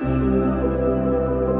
you